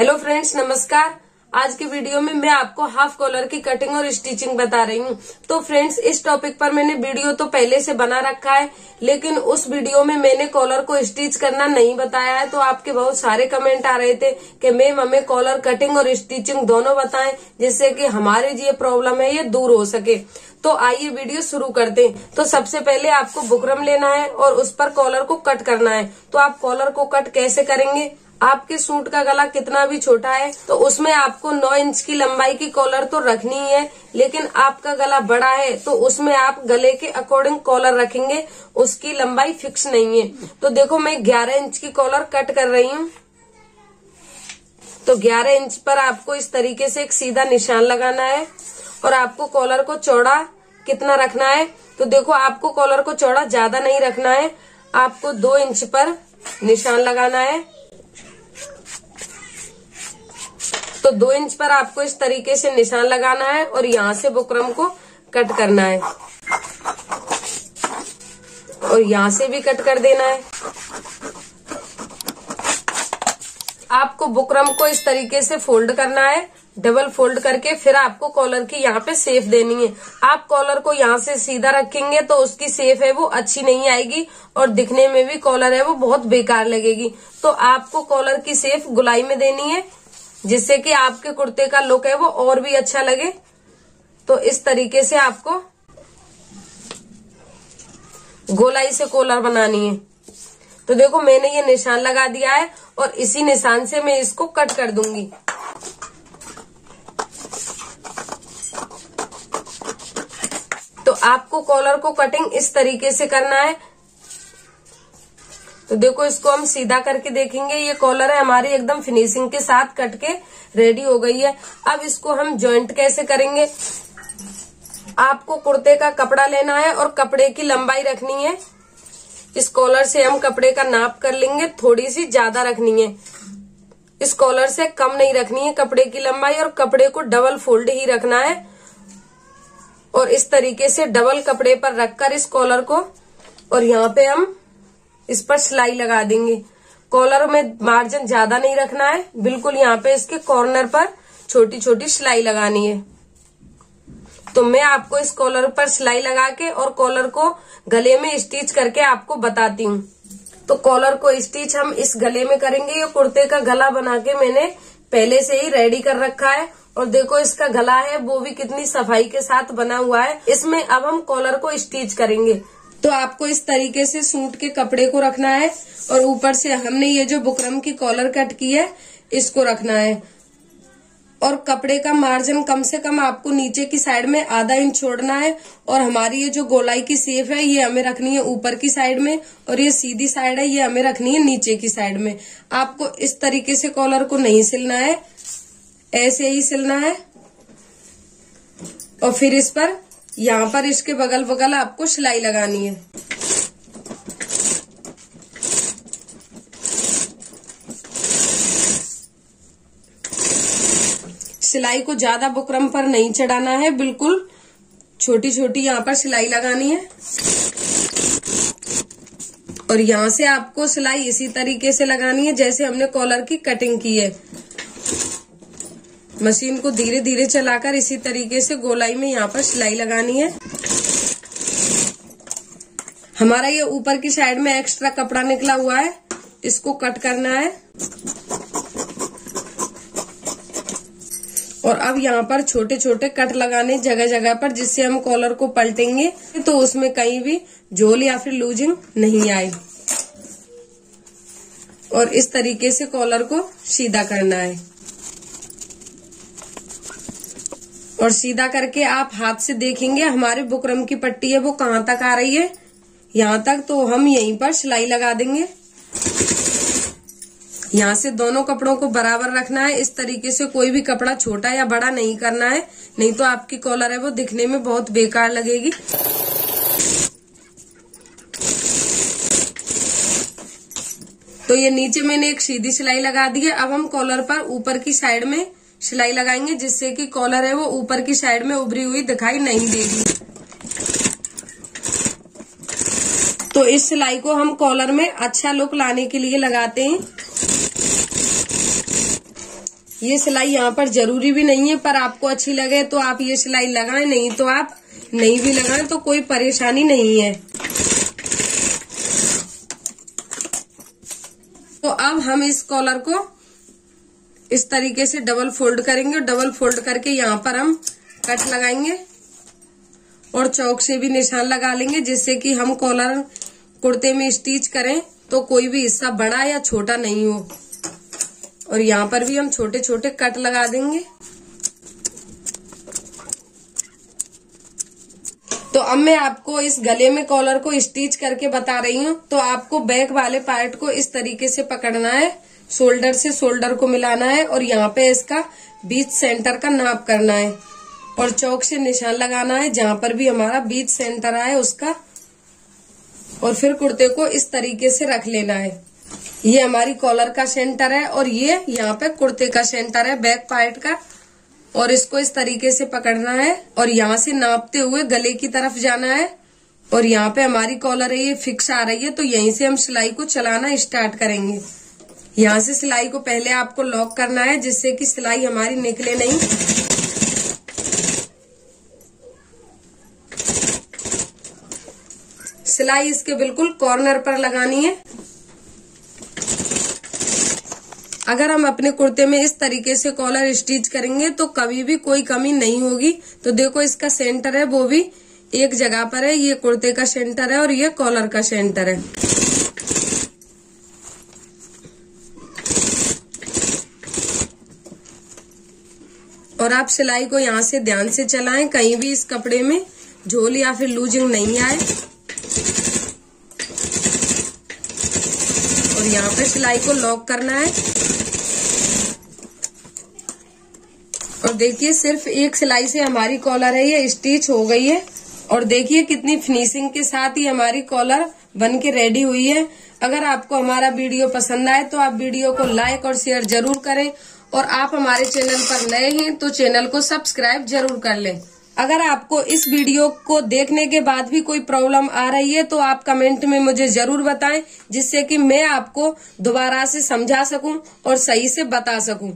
Hello friends नमस्कार। आज की वीडियो में मैं आपको हाफ़ कॉलर की कटिंग और स्टिचिंग बता रही हूँ। तो फ्रेंड्स इस टॉपिक पर मैंने वीडियो तो पहले से बना रखा है, लेकिन उस वीडियो में मैंने कॉलर को स्टिच करना नहीं बताया है तो आपके बहुत सारे कमेंट आ रहे थे कि मैम हमें कॉलर कटिंग और स्टिचिंग दोनों बताएँ, जिससे कि हमारे ये प्रॉब्लम है, ये दूर हो सके। तो आइए वीडियो शुरू करते हैं। तो सबसे पहले आपको बुकरम लेना है और उस पर कॉलर को कट करना है। तो आप कॉलर को कट कैसे करेंगे? आपके सूट का गला कितना भी छोटा है तो उसमें आपको 9 इंच की लंबाई की कॉलर तो रखनी ही है, लेकिन आपका गला बड़ा है तो उसमें आप गले के अकॉर्डिंग कॉलर रखेंगे, उसकी लंबाई फिक्स नहीं है। तो देखो मैं 11 इंच की कॉलर कट कर रही हूँ। तो 11 इंच पर आपको इस तरीके से एक सीधा निशान लगाना है, और आपको कॉलर को चौड़ा कितना रखना है तो देखो आपको कॉलर को चौड़ा ज़्यादा नहीं रखना है, आपको दो इंच पर निशान लगाना है। तो दो इंच पर आपको इस तरीके से निशान लगाना है और यहाँ से बुकरम को कट करना है। और यहाँ से भी कट कर देना है। आपको बुकरम को इस तरीके से फोल्ड करना है, डबल फोल्ड करके, फिर आपको कॉलर की यहाँ पे सेफ़ देनी है। आप कॉलर को यहाँ से सीधा रखेंगे तो उसकी सेफ़ है वो अच्छी नहीं आएगी और दिखने में भी कॉलर है वो बहुत बेकार लगेगी। तो आपको कॉलर की सेफ़ गुलाई में देनी है। जिससे कि आपके कुर्ते का लुक है वो और भी अच्छा लगे। तो इस तरीके से आपको गोलाई से कॉलर बनानी है। तो देखो, मैंने ये निशान लगा दिया है और इसी निशान से मैं इसको कट कर दूँगी। तो आपको कॉलर को कटिंग इस तरीके से करना है। तो देखो, इसको हम सीधा करके देखेंगे। ये कॉलर है हमारी एकदम फिनिशिंग के साथ कट के रेडी हो गई है। अब इसको हम ज्वाइंट कैसे करेंगे? आपको कुर्ते का कपड़ा लेना है और कपड़े की लंबाई रखनी है। इस कॉलर से हम कपड़े का नाप कर लेंगे। थोड़ी सी ज़्यादा रखनी है। इस कॉलर से कम नहीं रखनी है कपड़े की लंबाई और कपड़े को डबल फोल्ड ही रखना है। और इस तरीके से डबल कपड़े पर रखकर इस कॉलर को। और यहाँ पे हम इस पर सिलाई लगा देंगे। कॉलर में मार्जिन ज़्यादा नहीं रखना है। बिल्कुल यहाँ पे इसके कॉर्नर पर छोटी छोटी सिलाई लगानी है। तो मैं आपको इस कॉलर पर सिलाई लगा के और कॉलर को गले में स्टिच करके आपको बताती हूँ। तो कॉलर को स्टिच हम इस गले में करेंगे। ये कुर्ते का गला बना के मैंने पहले से ही रेडी कर रखा है। और देखो इसका गला है, वो भी कितनी सफ़ाई के साथ बना हुआ है। इसमें अब हम कॉलर को स्टिच करेंगे। तो आपको इस तरीके से सूट के कपड़े को रखना है और ऊपर से हमने ये जो बुकरम की कॉलर कट की है, इसको रखना है। और कपड़े का मार्जिन कम से कम आपको नीचे की साइड में आधा इंच छोड़ना है और हमारी ये जो गोलाई की सेफ़ है, ये हमें रखनी है ऊपर की साइड में और ये सीधी साइड है, ये हमें रखनी है नीचे की साइड में। आपको इस तरीके से कॉलर को नहीं सिलना है, ऐसे ही सिलना है। और फिर इस पर यहाँ पर इसके बगल बगल आपको सिलाई लगानी है। सिलाई को ज़्यादा बुकरम पर नहीं चढ़ाना है, बिल्कुल छोटी छोटी यहाँ पर सिलाई लगानी है। और यहाँ से आपको सिलाई इसी तरीके से लगानी है जैसे हमने कॉलर की कटिंग की है। मशीन को धीरे धीरे चलाकर इसी तरीके से गोलाई में यहाँ पर सिलाई लगानी है। हमारा ये ऊपर की साइड में एक्स्ट्रा कपड़ा निकला हुआ है। इसको कट करना है। और अब यहाँ पर छोटे छोटे कट लगाने जगह जगह पर जिससे हम कॉलर को पलटेंगे तो उसमें कहीं भी झोल या फिर लूजिंग नहीं आए। और इस तरीके से कॉलर को सीधा करना है। और सीधा करके आप हाथ से देखेंगे, हमारे बुकरम की पट्टी है, वो कहाँ तक आ रही है? यहाँ तक तो हम यहीं पर सिलाई लगा देंगे। यहाँ से दोनों कपड़ों को बराबर रखना है। इस तरीके से कोई भी कपड़ा छोटा या बड़ा नहीं करना है। नहीं तो आपकी कॉलर है, वो दिखने में बहुत बेकार लगेगी। तो ये नीचे मैंने एक सीधी सिलाई लगा दी है। अब हम कॉलर पर ऊपर की साइड में सिलाई लगाएँगे जिससे कि कॉलर है वो ऊपर की साइड में उभरी हुई दिखाई नहीं देगी। तो इस सिलाई को हम कॉलर में अच्छा लुक लाने के लिए लगाते हैं। ये सिलाई यहाँ पर ज़रूरी भी नहीं है, पर आपको अच्छी लगे तो आप ये सिलाई लगाएँ, नहीं तो आप नहीं भी लगाएँ तो कोई परेशानी नहीं है। तो अब हम इस कॉलर को इस तरीके से डबल फोल्ड करेंगे और डबल फोल्ड करके यहाँ पर हम कट लगाएँगे और चौक से भी निशान लगा लेंगे, जिससे कि हम कॉलर कुर्ते में स्टिच करें तो कोई भी हिस्सा बड़ा या छोटा नहीं हो। और यहाँ पर भी हम छोटे छोटे कट लगा देंगे। तो अब मैं आपको इस गले में कॉलर को स्टिच करके बता रही हूँ। तो आपको बैक वाले पार्ट को इस तरीके से पकड़ना है शोल्डर से शोल्डर को मिलाना है और यहाँ पे इसका बीच सेंटर का नाप करना है। और चौक से निशान लगाना है, जहाँ पर भी हमारा बीच सेंटर आए उसका। और फिर कुर्ते को इस तरीके से रख लेना है। ये हमारी कॉलर का सेंटर है और ये यहाँ पे कुर्ते का सेंटर है बैक पार्ट का। और इसको इस तरीके से पकड़ना है और यहाँ से नापते हुए गले की तरफ़ जाना है। और यहाँ पे हमारी कॉलर है ये फिक्स आ रही है तो यहीं से हम सिलाई को चलाना स्टार्ट करेंगे। यहाँ से सिलाई को पहले आपको लॉक करना है, जिससे कि सिलाई हमारी निकले नहीं। सिलाई इसके बिल्कुल कॉर्नर पर लगानी है। अगर हम अपने कुर्ते में इस तरीके से कॉलर स्टिच करेंगे तो कभी भी कोई कमी नहीं होगी। तो देखो, इसका सेंटर है, वो भी एक जगह पर है। ये कुर्ते का सेंटर है और ये कॉलर का सेंटर है। और आप सिलाई को यहाँ से ध्यान से चलाएँ। कहीं भी इस कपड़े में झोल या फिर लूजिंग नहीं आए। और यहाँ पे सिलाई को लॉक करना है। और देखिए, सिर्फ़ एक सिलाई से हमारी कॉलर है, ये स्टिच हो गई है। और देखिए कितनी फिनिशिंग के साथ ही हमारी कॉलर बन के रेडी हुई है। अगर आपको हमारा वीडियो पसंद आए तो आप वीडियो को लाइक और शेयर ज़रूर करें। और आप हमारे चैनल पर नए हैं तो चैनल को सब्सक्राइब ज़रूर कर लें। अगर आपको इस वीडियो को देखने के बाद भी कोई प्रॉब्लम आ रही है तो आप कमेंट में मुझे ज़रूर बताएँ, जिससे कि मैं आपको दोबारा से समझा सकूँ और सही से बता सकूँ।